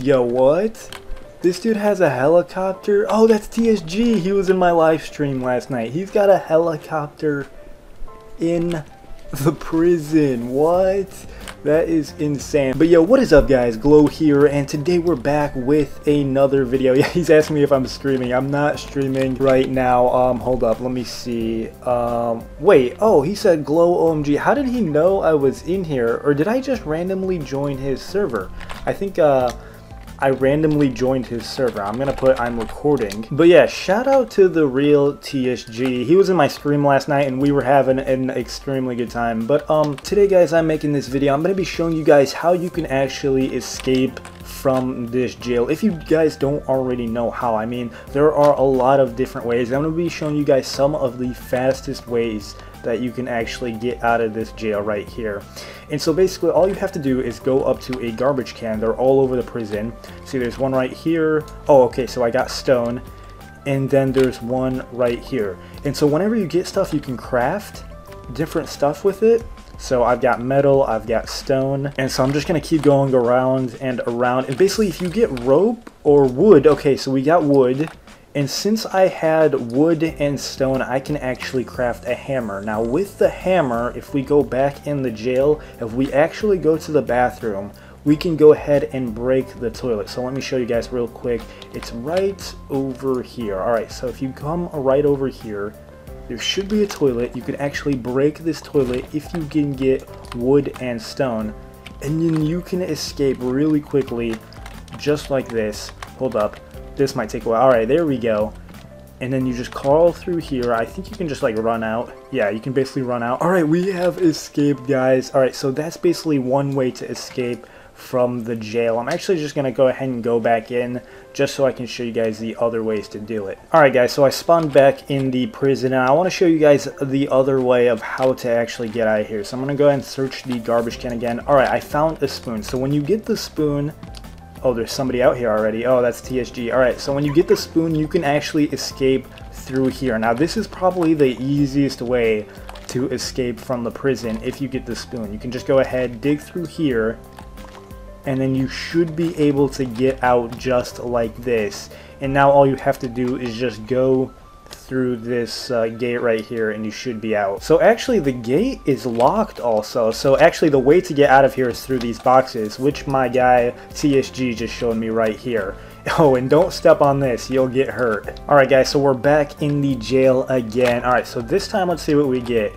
Yo, what? This dude has a helicopter? Oh, that's TSG. He was in my live stream last night. He's got a helicopter in the prison. What? That is insane. But yo, what is up guys? Glow here, and today we're back with another video. Yeah, he's asking me if I'm streaming. I'm not streaming right now. Um, hold up, let me see. Um, wait, oh, he said Glow OMG. How did he know I was in here? Or did I just randomly join his server? I think, uh, I randomly joined his server. I'm gonna put I'm recording. But yeah, shout out to the real TSG. He was in my stream last night and we were having an extremely good time. But um, today guys, I'm making this video. I'm gonna be showing you guys how you can actually escape from this jail if you guys don't already know how i mean there are a lot of different ways i'm going to be showing you guys some of the fastest ways that you can actually get out of this jail right here. And so basically all you have to do is go up to a garbage can. They're all over the prison. See there's one right here. Oh okay so I got stone. And then there's one right here. And so whenever you get stuff you can craft different stuff with it. So I've got metal, I've got stone, and so I'm just to keep going around and around. And basically if you get rope or wood, okay, so we got wood, and since I had wood and stone, I can actually craft a hammer. Now with the hammer, if we go back in the jail, if we actually go to the bathroom, we can go ahead and break the toilet. So let me show you guys real quick. It's right over here. Alright, so if you come right over here, there should be a toilet. You can actually break this toilet if you can get wood and stone. And then you can escape really quickly, just like this. Hold up this might take a while. Alright, there we go. And then you just crawl through here. I think you can just like run out. Yeah, you can basically run out. Alright, we have escaped, guys. Alright, so that's basically one way to escape from the jail. I'm actually just going to go ahead and go back in just so I can show you guys the other ways to do it. Alright guys, so I spawned back in the prison and I want to show you guys the other way of how to actually get out of here. So I'm going to go ahead and search the garbage can again. Alright, I found a spoon. So when you get the spoon, Oh, there's somebody out here already. Oh, that's TSG. Alright, so when you get the spoon, you can actually escape through here. Now, this is probably the easiest way to escape from the prison if you get the spoon. You can just go ahead, dig through here, and then you should be able to get out just like this. And now all you have to do is just go through this uh, gate right here and you should be out. So actually the gate is locked also. So actually the way to get out of here is through these boxes, which my guy TSG just showed me right here. Oh, and don't step on this, you'll get hurt. Alright guys, so we're back in the jail again. Alright, so this time let's see what we get.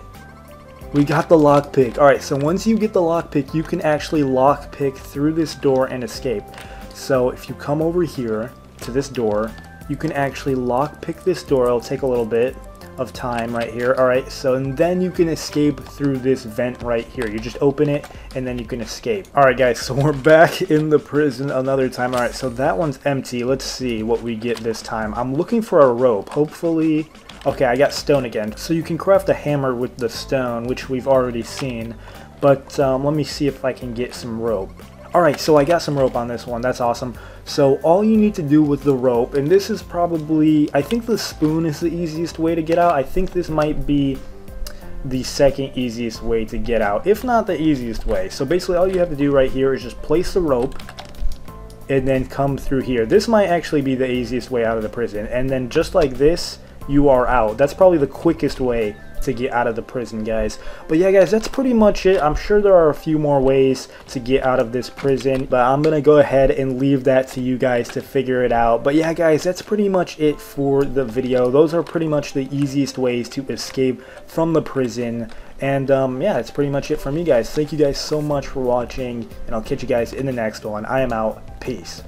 We got the lockpick. Alright, so once you get the lockpick, you can actually lockpick through this door and escape. So if you come over here to this door, you can actually lockpick this door. It'll take a little bit of time right here. Alright, so and then you can escape through this vent right here. You just open it and then you can escape. Alright guys, so we're back in the prison another time. Alright, so that one's empty. Let's see what we get this time. I'm looking for a rope. Hopefully... Okay, I got stone again. So you can craft a hammer with the stone, which we've already seen. But um, let me see if I can get some rope. Alright, so I got some rope on this one. That's awesome. So all you need to do with the rope, and this is probably, I think the spoon is the easiest way to get out. I think this might be the second easiest way to get out, if not the easiest way. So basically all you have to do right here is just place the rope and then come through here. This might actually be the easiest way out of the prison. And then just like this, you are out. That's probably the quickest way to get out of the prison, guys. But yeah, guys, that's pretty much it. I'm sure there are a few more ways to get out of this prison, but I'm to go ahead and leave that to you guys to figure it out. But yeah, guys, that's pretty much it for the video. Those are pretty much the easiest ways to escape from the prison. And um, yeah, that's pretty much it for me, guys. Thank you guys so much for watching, and I'll catch you guys in the next one. I am out. Peace.